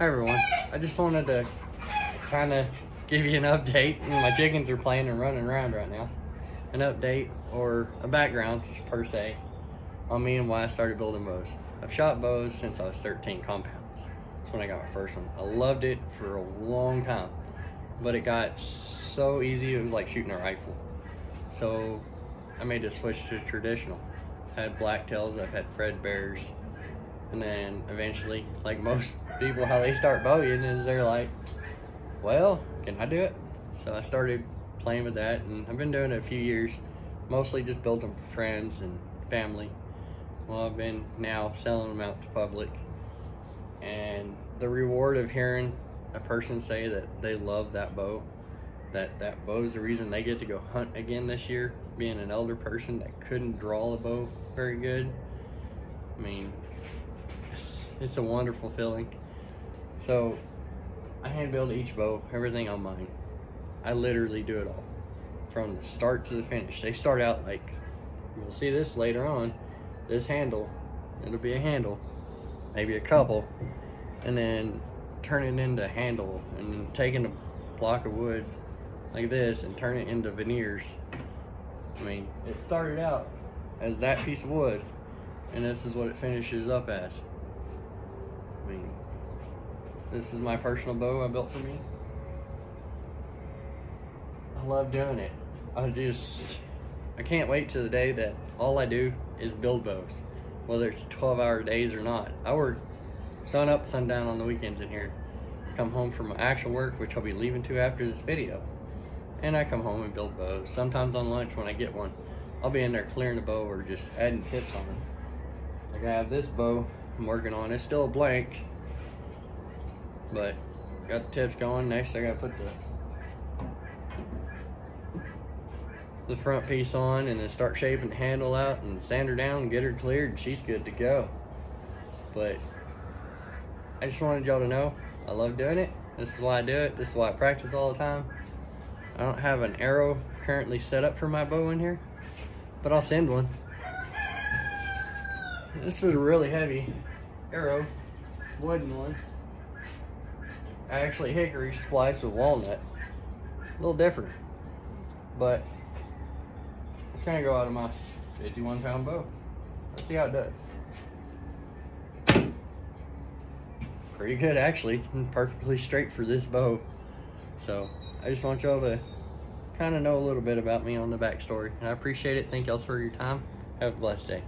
Hi everyone. I just wanted to kind of give you an update. My chickens are playing and running around right now. An update or a background per se on me and why I started building bows. I've shot bows since I was 13 compounds. That's when I got my first one. I loved it for a long time, but it got so easy. It was like shooting a rifle. So I made a switch to traditional. I had blacktails. I've had Fred Bears, and then eventually, like most people, how they start bowing is they're like, well, can I do it? So I started playing with that, and I've been doing it a few years, mostly just building for friends and family. Well, I've been now selling them out to public, and the reward of hearing a person say that they love that bow, that that bow is the reason they get to go hunt again this year, being an elder person that couldn't draw the bow very good. I mean, it's, it's a wonderful feeling. So I hand build each bow, everything on mine. I literally do it all from the start to the finish. They start out like, you'll see this later on, this handle, it'll be a handle, maybe a couple, and then turn it into handle and taking a block of wood like this and turn it into veneers. I mean, it started out as that piece of wood and this is what it finishes up as. I mean, this is my personal bow I built for me. I love doing it. I just, I can't wait to the day that all I do is build bows, whether it's 12 hour days or not. I work sun up, sundown on the weekends in here. Come home from my actual work, which I'll be leaving to after this video. And I come home and build bows. Sometimes on lunch when I get one, I'll be in there clearing the bow or just adding tips on it. Like I have this bow I'm working on. It's still a blank, but got the tips going. Next I gotta put the the front piece on and then start shaping the handle out and sand her down and get her cleared and she's good to go. But I just wanted y'all to know I love doing it. This is why I do it. This is why I practice all the time. I don't have an arrow currently set up for my bow in here, but I'll send one. This is a really heavy arrow, wooden one. Actually hickory spliced with walnut. A little different, but it's gonna go out of my 51 pound bow. Let's see how it does. Pretty good actually, perfectly straight for this bow. So I just want y'all to kind of know a little bit about me on the backstory. And I appreciate it. Thank y'all for your time. Have a blessed day.